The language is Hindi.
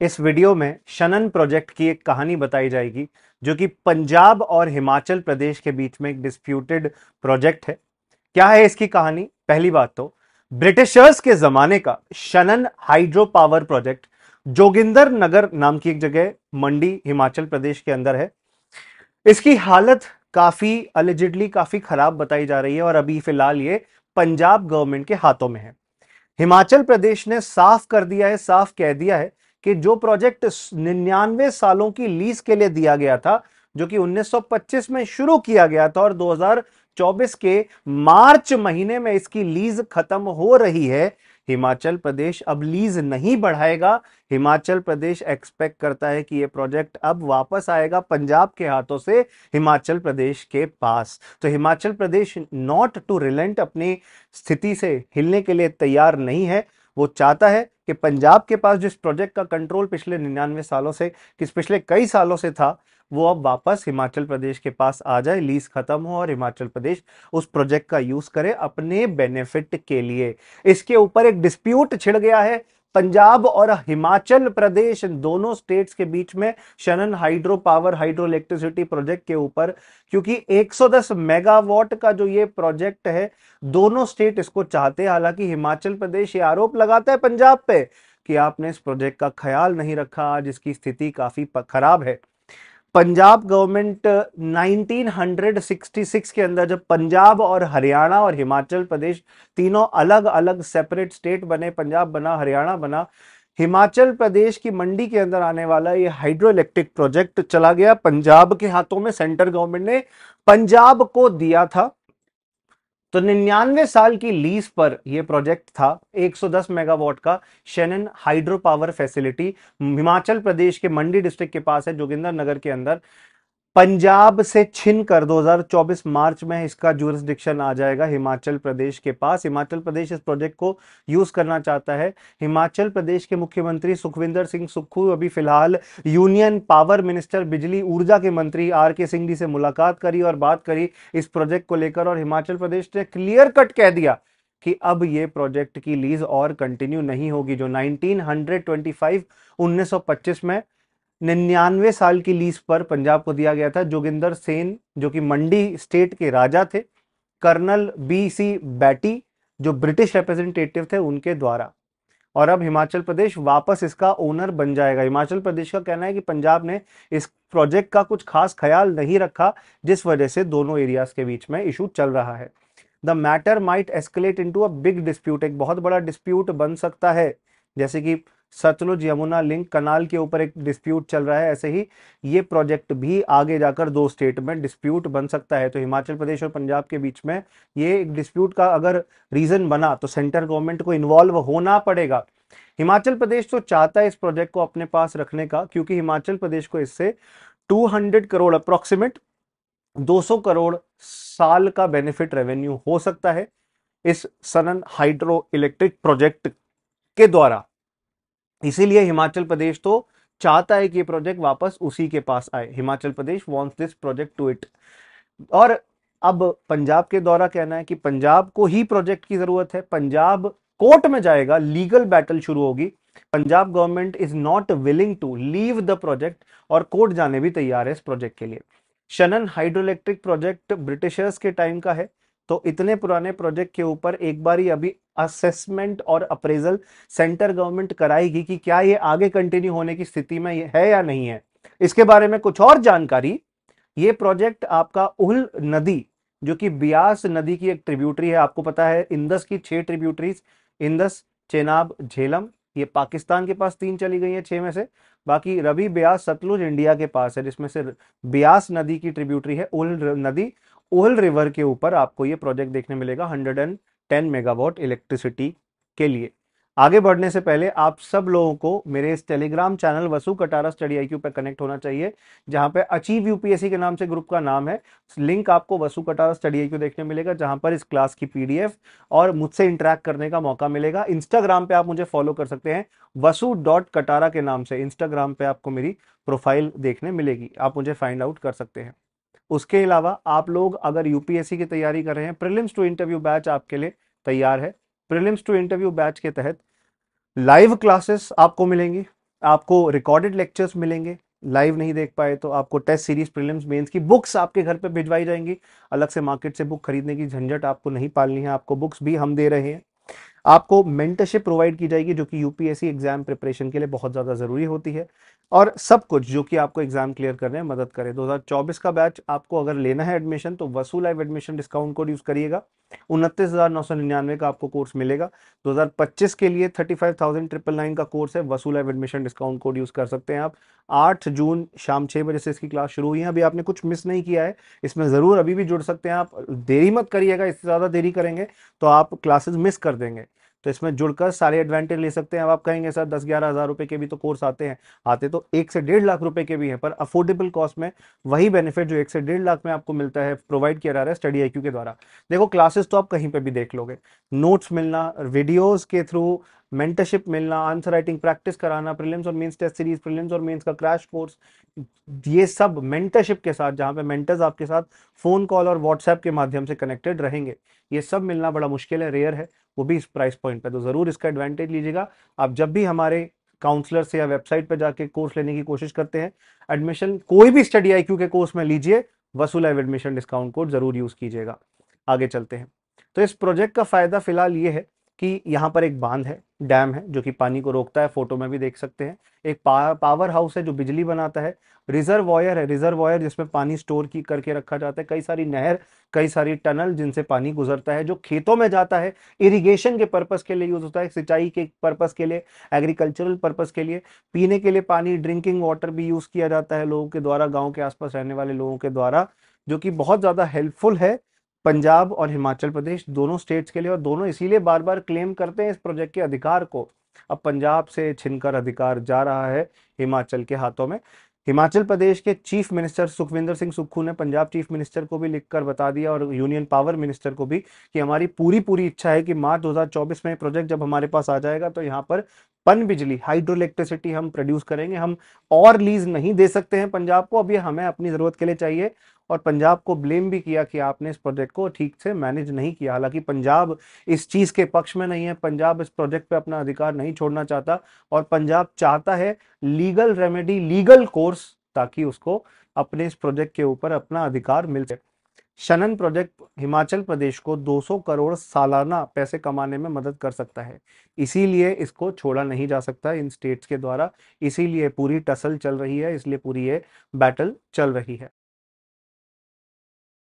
इस वीडियो में शनन प्रोजेक्ट की एक कहानी बताई जाएगी, जो कि पंजाब और हिमाचल प्रदेश के बीच में एक डिस्प्यूटेड प्रोजेक्ट है। क्या है इसकी कहानी? पहली बात तो ब्रिटिशर्स के जमाने का Shanan hydro power project Joginder Nagar नाम की एक जगह मंडी हिमाचल प्रदेश के अंदर है। इसकी हालत काफ़ी अलिजिडली काफ़ी खराब बताई जा रही है और अभी फ़िलहाल ये पंजाब गवर्नमेंट के हाथों में है। हिमाचल प्रदेश ने साफ़ कर दिया है, साफ़ कह दिया है कि जो प्रोजेक्ट निन्यानवे सालों की लीज के लिए दिया गया था, जो कि 1925 में शुरू किया गया था और 2024 के मार्च महीने में इसकी लीज खत्म हो रही है, हिमाचल प्रदेश अब लीज नहीं बढ़ाएगा। हिमाचल प्रदेश एक्सपेक्ट करता है कि यह प्रोजेक्ट अब वापस आएगा पंजाब के हाथों से, हिमाचल प्रदेश के पास। तो Himachal Pradesh not to relent अपनी स्थिति से हिलने के लिए तैयार नहीं है। वो चाहता है कि पंजाब के पास जिस प्रोजेक्ट का कंट्रोल पिछले निन्यानवे सालों से, किस पिछले कई सालों से था, वो अब वापस हिमाचल प्रदेश के पास आ जाए, लीज खत्म हो और हिमाचल प्रदेश उस प्रोजेक्ट का यूज़ करे अपने बेनिफिट के लिए। इसके ऊपर एक डिस्प्यूट छिड़ गया है पंजाब और हिमाचल प्रदेश दोनों स्टेट्स के बीच में Shanan hydro power hydro electricity project के ऊपर, क्योंकि 110 मेगावाट का जो ये प्रोजेक्ट है, दोनों स्टेट इसको चाहते हैं। हालाँकि हिमाचल प्रदेश ये आरोप लगाता है पंजाब पे कि आपने इस प्रोजेक्ट का ख्याल नहीं रखा। आज इसकी स्थिति काफ़ी खराब है। पंजाब गवर्नमेंट 1966 के अंदर जब पंजाब और हरियाणा और हिमाचल प्रदेश तीनों अलग अलग सेपरेट स्टेट बने, पंजाब बना, हरियाणा बना, हिमाचल प्रदेश की मंडी के अंदर आने वाला ये हाइड्रो इलेक्ट्रिक प्रोजेक्ट चला गया। पंजाब के हाथों में सेंट्रल गवर्नमेंट ने पंजाब को दिया था। तो निन्यानवे साल की लीज पर यह प्रोजेक्ट था 110 मेगावाट का Shanan hydro power facility. Himachal Pradesh के मंडी डिस्ट्रिक्ट के पास है, जोगिंदर नगर के अंदर। पंजाब से छिन कर 2024 मार्च में इसका जुरिस्डिक्शन आ जाएगा हिमाचल प्रदेश के पास। हिमाचल प्रदेश इस प्रोजेक्ट को यूज़ करना चाहता है। हिमाचल प्रदेश के मुख्यमंत्री सुखविंदर सिंह सुक्खू अभी फ़िलहाल यूनियन पावर मिनिस्टर बिजली ऊर्जा के मंत्री आर के सिंह जी से मुलाकात करी और बात करी इस प्रोजेक्ट को लेकर और हिमाचल प्रदेश ने क्लियर कट कह दिया कि अब ये प्रोजेक्ट की लीज और कंटिन्यू नहीं होगी, जो 1925 1925 में निन्यानवे साल की लीज पर पंजाब को दिया गया था। जोगिंदर सेन, जो कि मंडी स्टेट के राजा थे, कर्नल बी सी बैटी, जो ब्रिटिश रिप्रेजेंटेटिव थे, उनके द्वारा। और अब हिमाचल प्रदेश वापस इसका ओनर बन जाएगा। हिमाचल प्रदेश का कहना है कि पंजाब ने इस प्रोजेक्ट का कुछ खास ख्याल नहीं रखा, जिस वजह से दोनों एरियाज़ के बीच में इशू चल रहा है। The matter might escalate into a big dispute एक बहुत बड़ा डिस्प्यूट बन सकता है, जैसे कि सतलुज यमुना लिंक कनाल के ऊपर एक डिस्प्यूट चल रहा है। ऐसे ही ये प्रोजेक्ट भी आगे जाकर दो स्टेट में डिस्प्यूट बन सकता है। तो हिमाचल प्रदेश और पंजाब के बीच में ये एक डिस्प्यूट का अगर रीजन बना तो सेंट्रल गवर्नमेंट को इन्वॉल्व होना पड़ेगा। हिमाचल प्रदेश तो चाहता है इस प्रोजेक्ट को अपने पास रखने का, क्योंकि हिमाचल प्रदेश को इससे 200 करोड़ अप्रोक्सीमेट 200 करोड़ साल का बेनिफिट रेवेन्यू हो सकता है इस सनन हाइड्रो इलेक्ट्रिक प्रोजेक्ट के द्वारा। इसीलिए हिमाचल प्रदेश तो चाहता है कि ये प्रोजेक्ट वापस उसी के पास आए। Himachal Pradesh wants this project to it और अब पंजाब के द्वारा कहना है कि पंजाब को ही प्रोजेक्ट की ज़रूरत है। पंजाब कोर्ट में जाएगा लीगल बैटल शुरू होगी। Punjab government is not willing to leave the project और कोर्ट जाने भी तैयार है इस प्रोजेक्ट के लिए। शनन हाइड्रोइलेक्ट्रिक प्रोजेक्ट ब्रिटिशर्स के टाइम का है। तो इतने पुराने प्रोजेक्ट के ऊपर एक बार ही अभी असेसमेंट और अप्रेजल सेंटर गवर्नमेंट कराएगी कि क्या ये आगे कंटिन्यू होने की स्थिति में है या नहीं है। इसके बारे में कुछ और जानकारी, ये प्रोजेक्ट आपका उहल नदी, जो कि ब्यास नदी की एक ट्रिब्यूटरी है, आपको पता है, इंदस की छह ट्रिब्यूटरीज इंदस, चेनाब, झेलम, ये पाकिस्तान के पास तीन चली गई है छह में से। बाकी रवि ब्यास सतलुज इंडिया के पास है, जिसमें से ब्यास नदी की ट्रिब्यूटरी है, उल नदी ओहल रिवर के ऊपर आपको ये प्रोजेक्ट देखने मिलेगा 110 मेगावाट इलेक्ट्रिसिटी के लिए। आगे बढ़ने से पहले आप सब लोगों को मेरे इस telegram channel Vasu Katara study IQ पर कनेक्ट होना चाहिए, जहाँ पे अचीव यूपीएससी के नाम से ग्रुप का नाम है। लिंक आपको वसु कटारा स्टडी आईक्यू देखने मिलेगा, जहाँ पर इस क्लास की पीडीएफ और मुझसे इंटरेक्ट करने का मौका मिलेगा। इंस्टाग्राम पे आप मुझे फॉलो कर सकते हैं, वसु डॉट कटारा के नाम से। इंस्टाग्राम पे आपको मेरी प्रोफ़ाइल देखने मिलेगी, आप मुझे फाइंड आउट कर सकते हैं। उसके अलावा आप लोग अगर यूपीएससी की तैयारी कर रहे हैं प्रिलिम्स टू इंटरव्यू बैच आपके लिए तैयार है। प्रिलिम्स टू इंटरव्यू बैच के तहत लाइव क्लासेस आपको मिलेंगी, आपको रिकॉर्डेड लेक्चर्स मिलेंगे। लाइव नहीं देख पाए तो आपको टेस्ट सीरीज़ प्रीलिम्स मेंस की बुक्स आपके घर पे भिजवाई जाएँगी। अलग से मार्केट से बुक खरीदने की झंझट आपको नहीं पालनी है, आपको बुक्स भी हम दे रहे हैं। आपको मेंटरशिप प्रोवाइड की जाएगी, जो कि यूपीएससी एग्ज़ाम प्रिपरेशन के लिए बहुत ज़्यादा ज़रूरी होती है। और सब कुछ जो कि आपको एग्ज़ाम क्लियर करने में मदद करे। 2024 का बैच आपको अगर लेना है एडमिशन तो Vasu live admission discount code use करिएगा। उनतीस हज़ार नौ सौ निन्यानवे का आपको कोर्स मिलेगा। 2025 के लिए thirty five thousand triple nine का कोर्स है। वसूल एव एडमिशन डिस्काउंट कोड यूज़ कर सकते हैं आप। आठ जून शाम छः बजे से इसकी क्लास शुरू हुई है। अभी आपने कुछ मिस नहीं किया है। इसमें ज़रूर अभी भी जुड़ सकते हैं आप। देरी मत करिएगा, इससे ज़्यादा देरी करेंगे तो आप क्लासेज मिस कर देंगे। तो इसमें जुड़कर सारे एडवांटेज ले सकते हैं। अब आप कहेंगे, सर, दस ग्यारह हज़ार रुपए के भी तो कोर्स आते हैं। आते तो एक से डेढ़ लाख रुपए के भी हैं, पर अफोर्डेबल कॉस्ट में वही बेनिफिट जो एक से डेढ़ लाख में आपको मिलता है प्रोवाइड किया जा रहा है स्टडी आईक्यू के द्वारा। देखो क्लासेस तो आप कहीं पर भी देख लोगे। नोट्स मिलना वीडियोज़ के थ्रू मेंटरशिप मिलना आंसर राइटिंग प्रैक्टिस कराना प्रीलिम्स और मेंस टेस्ट सीरीज़ प्रीलिम्स और मेंस का क्रैश कोर्स ये सब मेंटरशिप के साथ, जहाँ पे मेंटर्स आपके साथ फ़ोन कॉल और व्हाट्सएप के माध्यम से कनेक्टेड रहेंगे, ये सब मिलना बड़ा मुश्किल है रेयर है। वो भी इस प्राइस पॉइंट पे तो ज़रूर इसका एडवांटेज लीजिएगा। आप जब भी हमारे काउंसलर से या वेबसाइट पर जाके कोर्स लेने की कोशिश करते हैं एडमिशन कोई भी स्टडी आईक्यू के कोर्स में लीजिए, वसूल एडमिशन डिस्काउंट कोड ज़रूर यूज़ कीजिएगा। आगे चलते हैं। तो इस प्रोजेक्ट का फ़ायदा फ़िलहाल ये है कि यहाँ पर एक बाँध है। डैम है जो कि पानी को रोकता है फ़ोटो में भी देख सकते हैं। एक पा, पावर हाउस है जो बिजली बनाता है। रिजर्वॉयर है रिजर्वॉयर जिसमें पानी स्टोर की करके रखा जाता है। कई सारी नहर कई सारी टनल जिनसे पानी गुजरता है जो खेतों में जाता है। इरिगेशन के पर्पस के लिए यूज़ होता है सिंचाई के पर्पस के लिए एग्रीकल्चरल पर्पस के लिए। पीने के लिए पानी ड्रिंकिंग वाटर भी यूज़ किया जाता है लोगों के द्वारा गाँव के आसपास रहने वाले लोगों के द्वारा जो कि बहुत ज़्यादा हेल्पफुल है। पंजाब और हिमाचल प्रदेश दोनों स्टेट्स के लिए और दोनों इसीलिए बार बार क्लेम करते हैं इस प्रोजेक्ट के अधिकार को। अब पंजाब से छिनकर अधिकार जा रहा है हिमाचल के हाथों में। हिमाचल प्रदेश के चीफ मिनिस्टर सुखविंदर सिंह सुक्खू ने पंजाब चीफ मिनिस्टर को भी लिखकर बता दिया और यूनियन पावर मिनिस्टर को भी कि हमारी पूरी पूरी इच्छा है कि मार्च 2024 में प्रोजेक्ट जब हमारे पास आ जाएगा तो यहाँ पर पन बिजली हाइड्रो इलेक्ट्रिसिटी हम प्रोड्यूस करेंगे। हम और लीज नहीं दे सकते हैं पंजाब को। अब ये हमें अपनी ज़रूरत के लिए चाहिए। और पंजाब को ब्लेम भी किया कि आपने इस प्रोजेक्ट को ठीक से मैनेज नहीं किया। हालाँकि पंजाब इस चीज़ के पक्ष में नहीं है, पंजाब इस प्रोजेक्ट पे अपना अधिकार नहीं छोड़ना चाहता और पंजाब चाहता है लीगल रेमेडी, लीगल कोर्स ताकि उसको अपने इस प्रोजेक्ट के ऊपर अपना अधिकार मिल सके। शनन प्रोजेक्ट हिमाचल प्रदेश को 200 करोड़ सालाना पैसे कमाने में मदद कर सकता है। इसीलिए इसको छोड़ा नहीं जा सकता इन स्टेट्स के द्वारा। इसीलिए पूरी टसल चल रही है, इसलिए पूरी ये बैटल चल रही है।